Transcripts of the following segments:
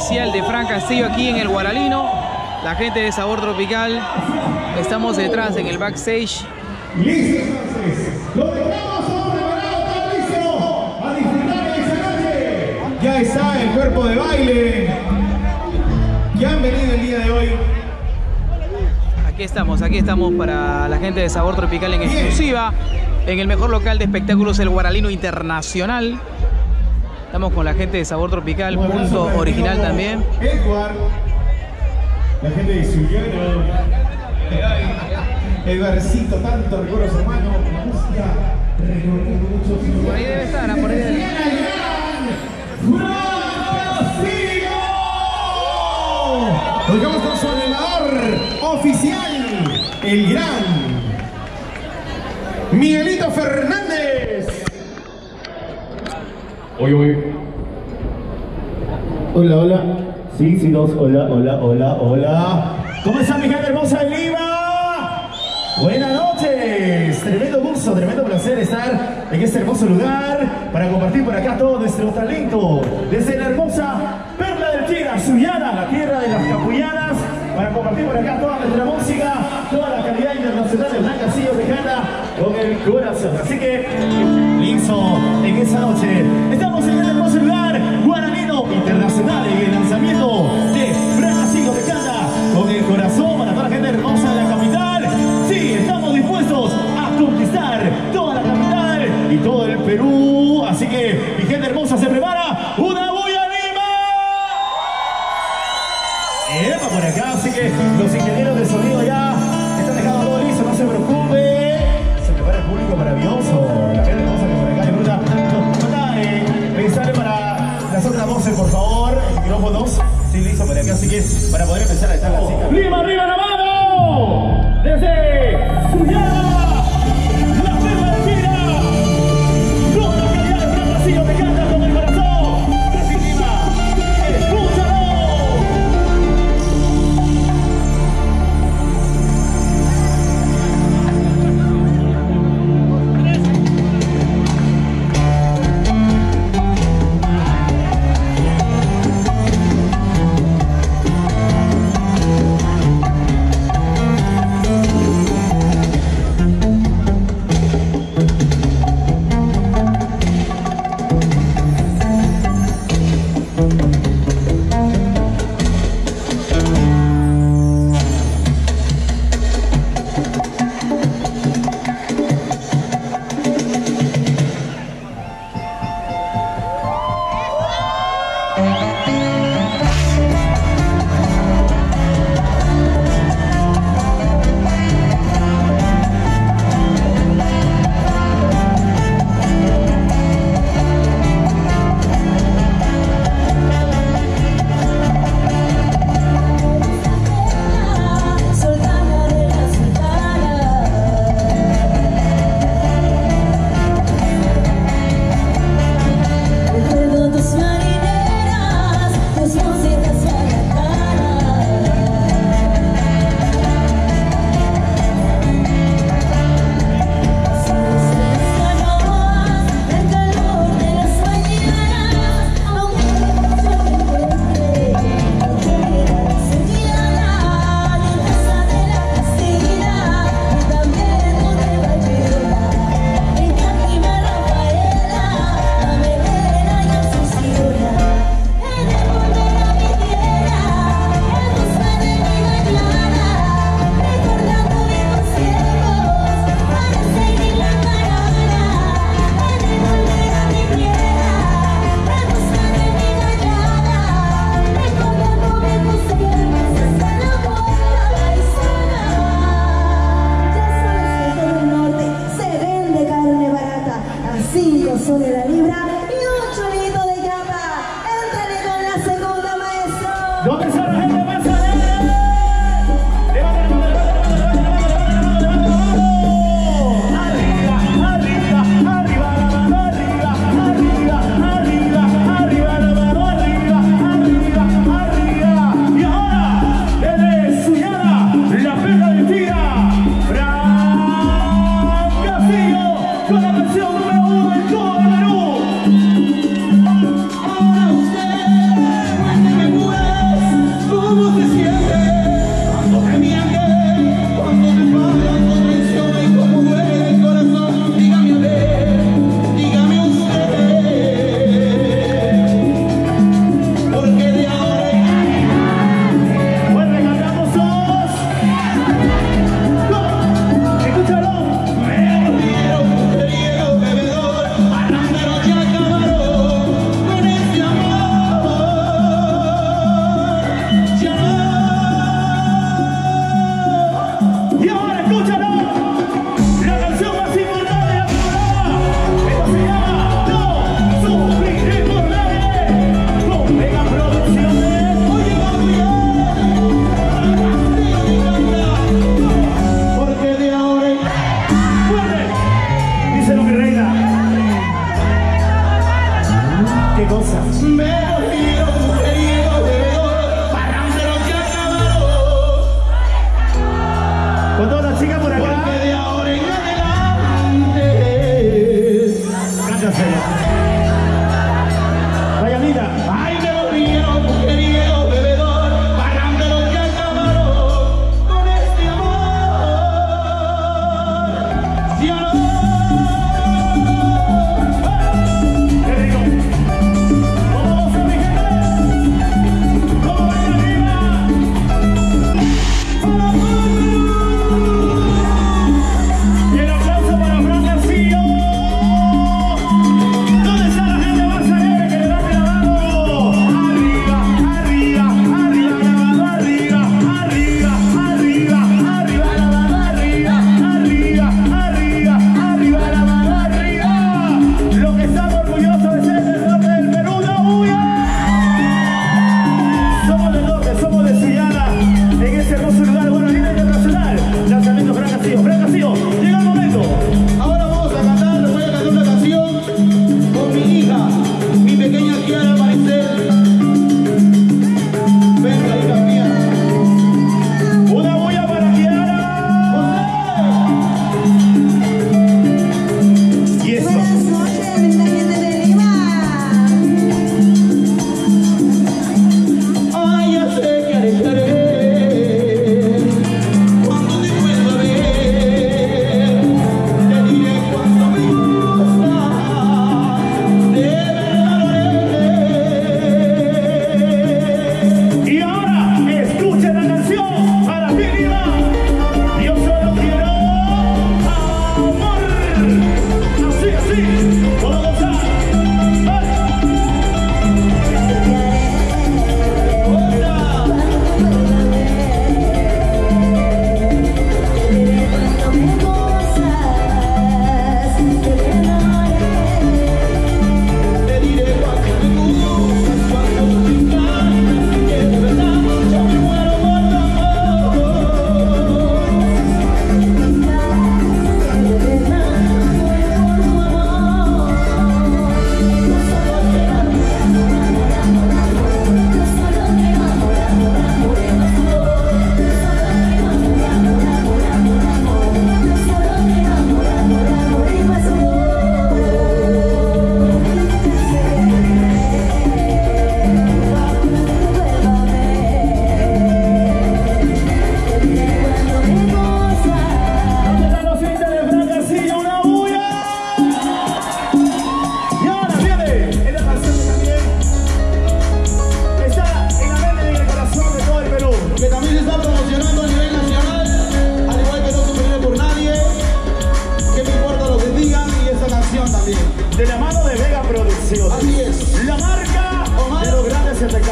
oficial de Fran Castillo aquí en el Guaralino. La gente de Sabor Tropical. Estamos detrás en el backstage. Ya está el cuerpo de baile. Que han venido el día de hoy. Aquí estamos, aquí estamos para la gente de Sabor Tropical en exclusiva. En el mejor local de espectáculos, el Guaralino Internacional. Estamos con la gente de Sabor Tropical, punto original también. Edward. La gente de Suyano. Edgarcito, tanto recuerdos hermano. La música muchos Por ahí debe estar, por ahí debe estar. Con su animador oficial, el gran Miguelito Fernández. Oye, oye. Hola, hola. Sí, sí, dos. Hola, hola, hola, hola. ¿Cómo está mi gente hermosa de Lima? Buenas noches. Tremendo gusto, tremendo placer estar en este hermoso lugar para compartir por acá todo nuestro talento desde la hermosa Perla del Tira, Suyana, la tierra de las capullanas, para compartir por acá toda nuestra música, toda la calidad internacional de Blanca Castillo Tejana con el corazón. Así que, listo, en esa noche estamos en este hermoso lugar,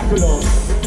Babylon.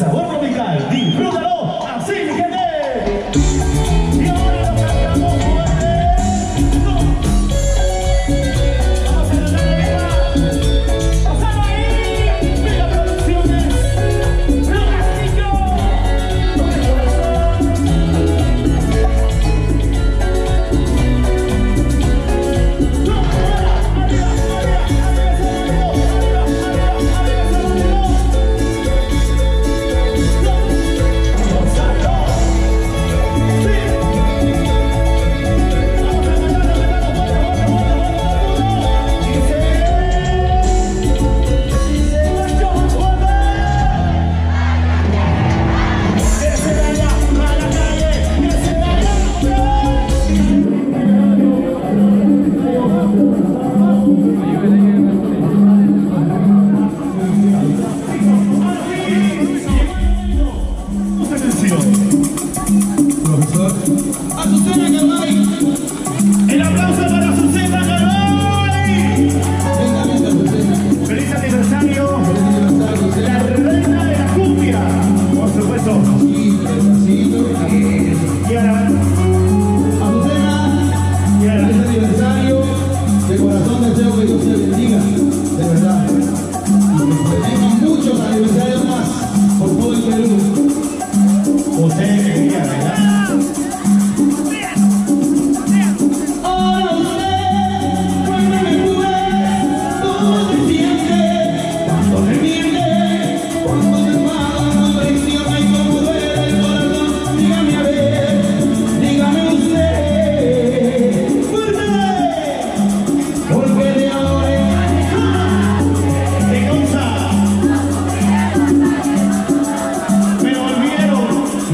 Internacional, sabor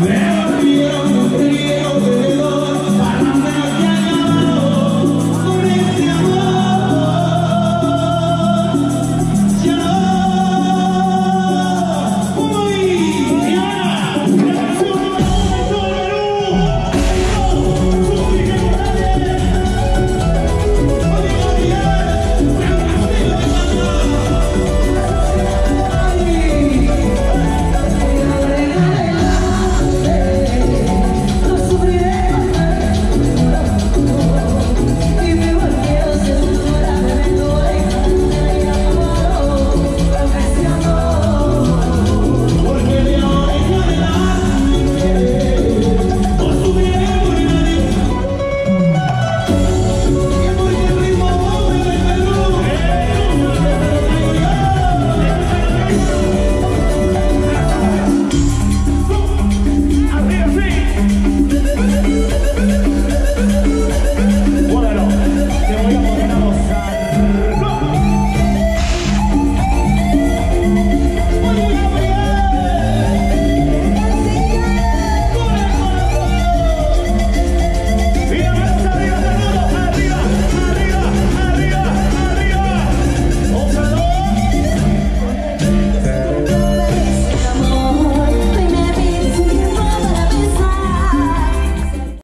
Yeah.